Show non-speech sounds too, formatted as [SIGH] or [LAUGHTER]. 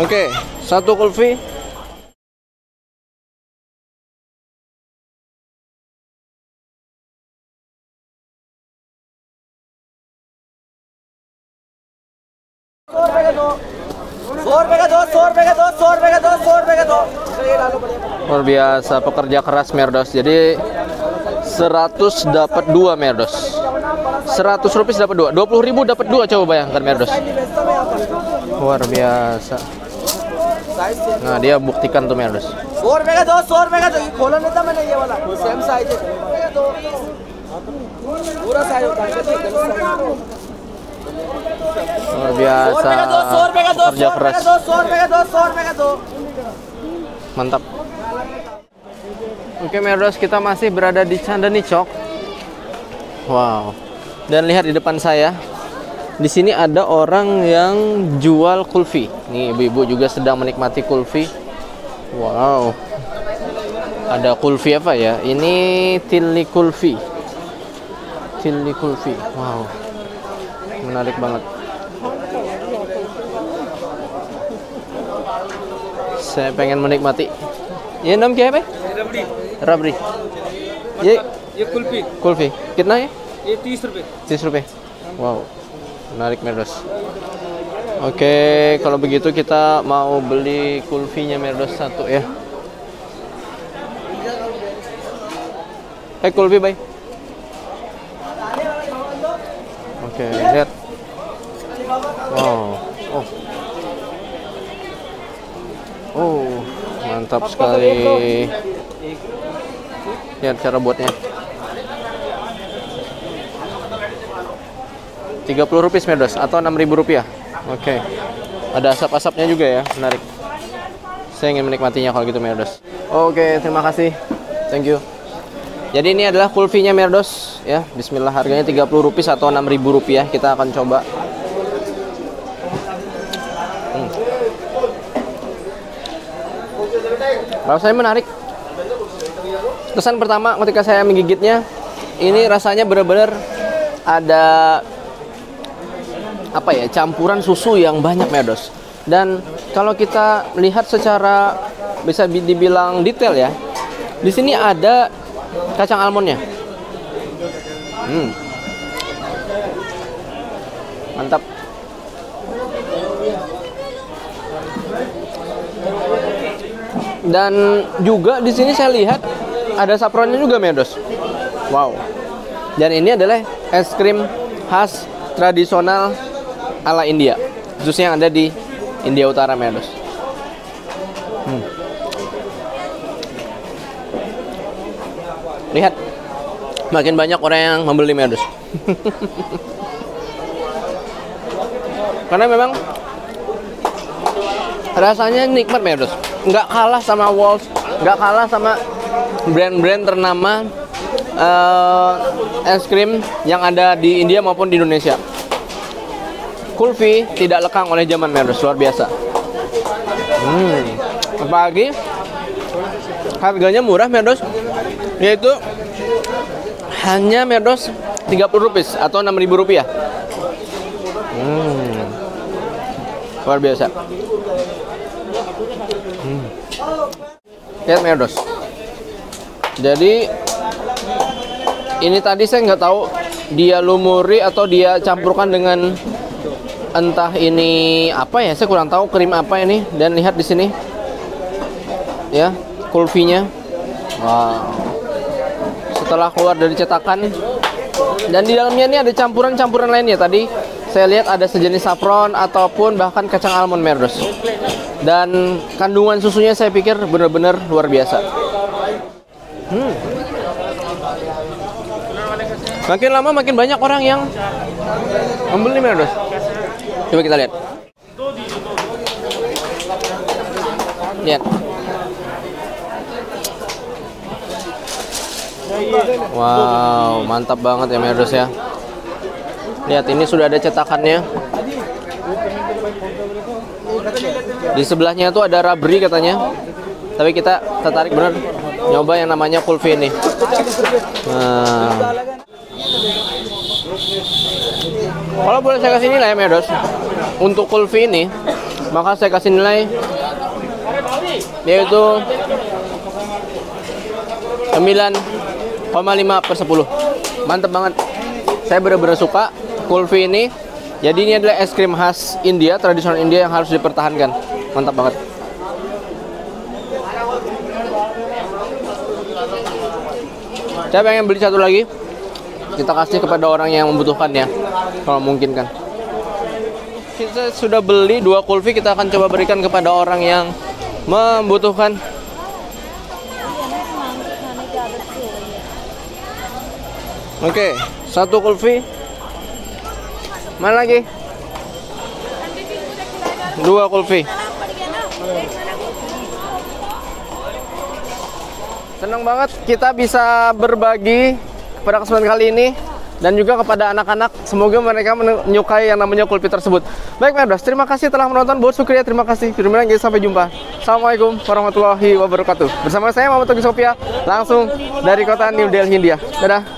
Oke, satu kulfi. सौ रुपए का दो सौ रुपए का दो सौ रुपए का दो सौ रुपए का दो सौ रुपए का दो ये ला लो बढ़िया Luar biasa pekerja keras Merdos. Jadi 100 dapat dua Merdos. 100 rupiah dapat dua. 20 ribu dapat dua coba bayangkan Merdos. Luar biasa. Nah dia buktikan tuh Merdos. Luar biasa. Kerja keras. mantap. Oke Merdos kita masih berada di Chandani Chok wow. Dan lihat di depan saya, di sini ada orang yang jual kulfi. Nih ibu-ibu juga sedang menikmati kulfi. Wow. Ada kulfi apa ya? Ini tili kulfi. Tili kulfi. Wow. Menarik banget. Saya pengen menikmati. ये नाम क्या है भाई रबड़ी रबड़ी ये ये कुल्फी कुल्फी कितना है ये तीस रुपए तीस रुपए wow menarik Merdos oke kalau begitu kita mau beli kulfinya Merdos satu ya eh kulfi bay oke lihat wow oh oh mantap sekali lihat cara buatnya 30 rupiah Merdos atau 6.000 rupiah. Oke. Ada asap-asapnya juga ya, menarik. Saya ingin menikmatinya kalau gitu Merdos. Oke, terima kasih. Thank you. Jadi ini adalah kulfinya Merdos ya. Bismillah harganya 30 rupiah atau 6.000 rupiah. Kita akan coba. Hmm. Rasanya menarik. Kesan pertama ketika saya menggigitnya, ini rasanya benar-benar ada apa ya campuran susu yang banyak medos. Dan kalau kita lihat secara bisa bi- dibilang detail ya di sini ada kacang almondnya. Hmm. mantap. Dan juga di sini saya lihat ada saffronnya juga medos. Wow. Dan ini adalah es krim khas tradisional ala India, khususnya yang ada di India Utara, Medos. Hmm. Lihat, makin banyak orang yang membeli Medos. [LAUGHS] Karena memang rasanya nikmat Medos. Nggak kalah sama Walls, nggak kalah sama brand-brand ternama eh, es krim yang ada di India maupun di Indonesia. Kulfi tidak lekang oleh zaman Merdos, luar biasa. Hmm, apalagi harganya murah Merdos, yaitu hanya Merdos 30 rupiah atau 6.000 rupiah. Hmm, luar biasa. Hmm. Lihat Merdos. Jadi ini tadi saya nggak tahu dia lumuri atau dia campurkan dengan entah ini apa ya saya kurang tahu krim apa ini dan lihat di sini. Ya kulfinya. Wow. Setelah keluar dari cetakan dan di dalamnya ini ada campuran-campuran lainnya. Tadi saya lihat ada sejenis saffron ataupun bahkan kacang almond merdos. Dan kandungan susunya saya pikir benar-benar luar biasa. Hmm. Makin lama makin banyak orang yang membeli Merdos. Coba kita lihat. Lihat. Wow, mantap banget ya Merdos ya. Lihat ini sudah ada cetakannya. Di sebelahnya tuh ada rabri katanya. Tapi kita tertarik bener nyoba yang namanya kulfi ini. Nah, Kalau boleh saya kasih nilai, Medos, untuk kulfi ini, maka saya kasih nilai yaitu 9,5 per 10. Mantep banget. Saya benar-benar suka kulfi ini. Jadi ini adalah es krim khas India, tradisional India yang harus dipertahankan. Mantap banget. Saya pengen beli satu lagi. Kita kasih kepada orang yang membutuhkan ya, kalau mungkin kan. Kita sudah beli dua kulfi, kita akan coba berikan kepada orang yang membutuhkan. Oke, satu kulfi. Mana lagi? Dua kulfi. Senang banget kita bisa berbagi pada kesempatan kali ini dan juga kepada anak-anak. Semoga mereka menyukai yang namanya kulpi tersebut. Baik, Medras, terima kasih telah menonton. Buat Sukriya, terima kasih. Firman lagi, sampai jumpa. Assalamualaikum warahmatullahi wabarakatuh. Bersama saya Muhammad Togi Sofia, langsung dari kota New Delhi, India. Dadah.